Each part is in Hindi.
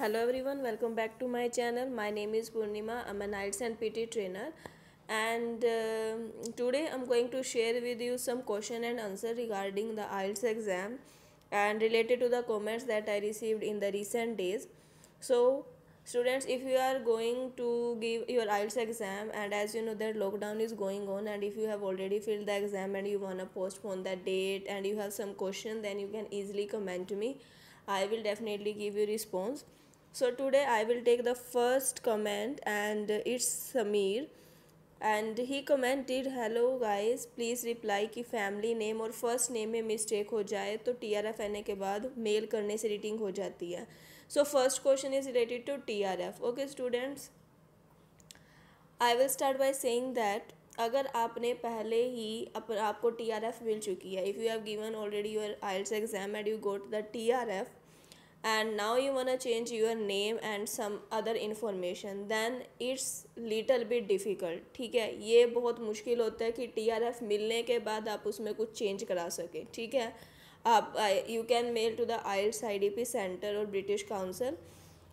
Hello everyone, welcome back to my channel. My name is Purnima. I'm an IELTS and PT trainer, and uh, today I'm going to share with you some question and answer regarding the IELTS exam and related to the comments that I received in the recent days. So, students, if you are going to give your IELTS exam, and as you know that lockdown is going on, and if you have already filled the exam and you wanna postpone that date, and you have some question, then you can easily comment to me. I will definitely give you response so today I will take the first comment and it's Samir and he commented hello guys please reply कि फैमिली नेम और फ़र्स्ट नेम में मिस्टेक हो जाए तो टी आर एफ़ आने के बाद मेल करने से रीडिंग हो जाती है। So first question is related to T R F okay students I saying that अगर आपने पहले ही अप, आपको टी आर एफ़ मिल चुकी है if you have given already your IELTS exam and you got the T R F and now you want to change your name and some other information then it's little bit difficult ठीक है ये बहुत मुश्किल होता है कि टी आर एफ़ मिलने के बाद आप उसमें कुछ चेंज करा सकें ठीक है आप you can mail to the IELTS I D P center और British Council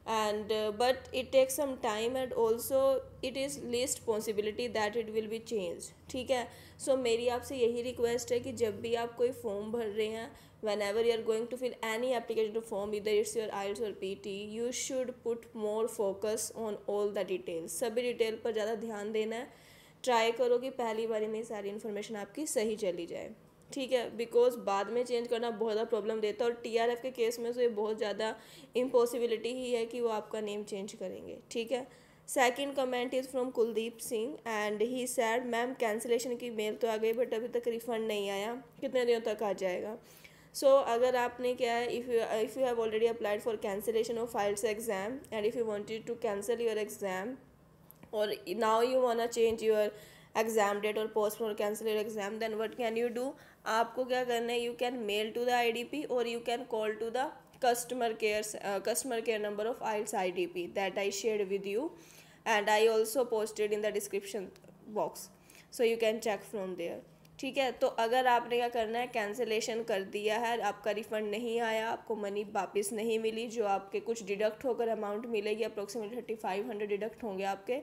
and uh, but it takes some time and also it is least possibility that it will be changed. ठीक है? सो so, मेरी आपसे यही रिक्वेस्ट है कि जब भी आप कोई फॉर्म भर रहे हैं whenever you are going to fill any application form इधर इट्स योर आइल्स और P T you should put more focus on all the details सभी डिटेल पर ज़्यादा ध्यान देना है। ट्राई करो कि पहली बारी में सारी इन्फॉर्मेशन आपकी सही चली जाए। ठीक है बिकॉज़ बाद में चेंज करना बहुत ज़्यादा प्रॉब्लम देता है और टी आर एफ़ के केस में तो ये बहुत ज़्यादा इम्पॉसिबिलिटी ही है कि वो आपका नेम चेंज करेंगे ठीक है? Second comment is from Kuldeep Singh and he said ma'am cancellation की मेल तो आ गई बट अभी तक रिफ़ंड नहीं आया। कितने दिनों तक आ जाएगा? सो so, अगर आपने क्या है if you if you have already applied for cancellation of files exam and if you wanted to cancel your exam और now you want change your exam date और पोस्ट और cancel exam then what can you do आपको क्या करना है? You can mail to the IDP और you can call to the customer care customer care number of IELTS IDP that I share with you and I also posted in the description box so you can check from there ठीक है? तो अगर आपने क्या करना है? कैंसिलेशन कर दिया है, आपका रिफ़ंड नहीं आया, आपको मनी वापस नहीं मिली, जो आपके कुछ डिडक्ट होकर अमाउंट मिलेगी approximately thirty five hundred deduct होंगे आपके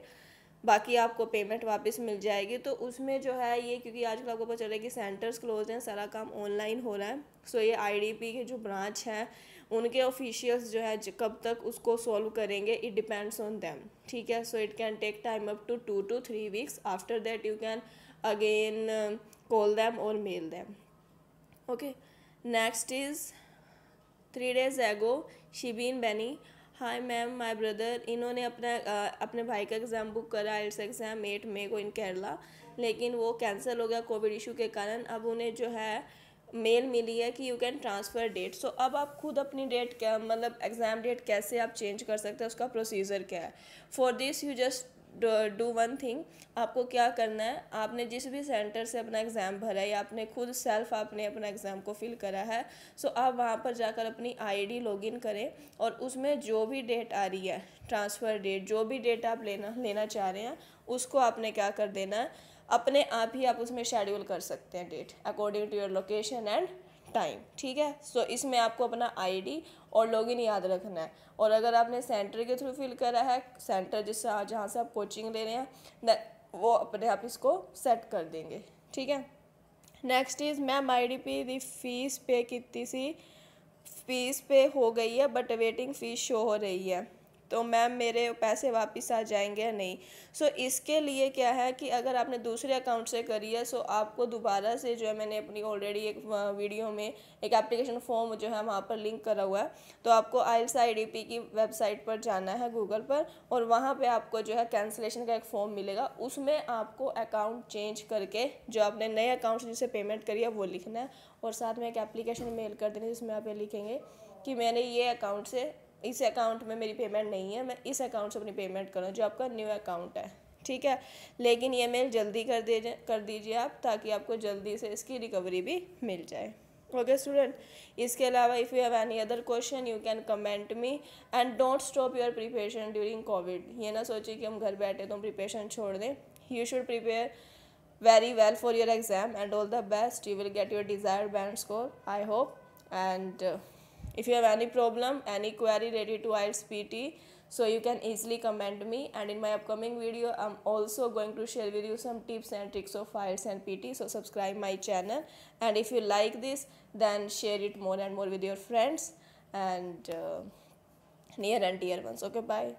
बाकी आपको पेमेंट वापस मिल जाएगी। तो उसमें जो है ये क्योंकि आजकल आपको पता चल रहा है कि सेंटर्स क्लोज हैं, सारा काम ऑनलाइन हो रहा है। सो ये आईडीपी के जो ब्रांच हैं, उनके ऑफिशियल्स जो है, कब तक उसको सॉल्व करेंगे इट डिपेंड्स ऑन दैम ठीक है? So it can take time up to two two three weeks after that you can again call them और mail them okay next is three days ago Shibin Baini hi ma'am my brother इन्होंने अपना अपने भाई का एग्ज़ाम बुक करा आइल्स एग्ज़ाम एट मे को इन केरला लेकिन वो कैंसिल हो गया कोविड इशू के कारण. अब उन्हें जो है मेल मिली है कि you can transfer date so अब आप खुद अपनी डेट क्या मतलब एग्ज़ाम डेट कैसे आप चेंज कर सकते हैं? उसका प्रोसीजर क्या है? For this you just do one thing आपको क्या करना है? आपने जिस भी सेंटर से अपना एग्ज़ाम भरा है या आपने खुद सेल्फ आपने अपना एग्ज़ाम को फिल करा है सो आप वहाँ पर जाकर अपनी आईडी लॉगिन करें और उसमें जो भी डेट आ रही है ट्रांसफ़र डेट जो भी डेट आप लेना लेना चाह रहे हैं, उसको आपने क्या कर देना है? अपने आप ही आप उसमें शेड्यूल कर सकते हैं date according to your location and time ठीक है? सो so, इसमें आपको अपना आईडी और लॉगिन याद रखना है। और अगर आपने सेंटर के थ्रू फिल करा है सेंटर जिससे जहाँ से आप कोचिंग ले रहे हैं वो अपने आप इसको सेट कर देंगे ठीक है? Next is ma'am I D P the fees पे कितनी सी फ़ीस पे हो गई है बट वेटिंग फ़ीस शो हो रही है। तो मैम मेरे पैसे वापस आ जाएँगे या नहीं? सो so, इसके लिए क्या है कि अगर आपने दूसरे अकाउंट से करी है सो so आपको दोबारा से जो है मैंने अपनी ऑलरेडी एक वीडियो में एक एप्लीकेशन फॉर्म जो है वहाँ पर लिंक करा हुआ है तो आपको आइल्स आई की वेबसाइट पर जाना है गूगल पर और वहाँ पर आपको जो है कैंसिलेशन का एक फॉर्म मिलेगा। उसमें आपको अकाउंट चेंज करके जो आपने नए अकाउंट से जिसे पेमेंट करी है वो लिखना है और साथ में एक एप्लीकेशन मेल कर देना जिसमें आप ये लिखेंगे कि मैंने ये अकाउंट से इस अकाउंट में मेरी पेमेंट नहीं है, मैं इस अकाउंट से अपनी पेमेंट करूँ, जो आपका न्यू अकाउंट है, ठीक है? लेकिन ये मेल जल्दी कर दीजिए कर दीजिए आप, ताकि आपको जल्दी से इसकी रिकवरी भी मिल जाए। ओके स्टूडेंट इसके अलावा if you have any other question you can comment me and don't stop your preparation during covid ये ना सोचिए कि हम घर बैठे तो हम प्रिपरेशन छोड़ दें। You should prepare very well for your exam and all the best you will get your desired band score I hope and if you have any problem any query related to IELTS PT so you can easily comment me. And in my upcoming video I'm also going to share with you some tips and tricks of IELTS and PT so subscribe my channel. And if you like this then share it more and more with your friends and uh, near and dear ones. Okay bye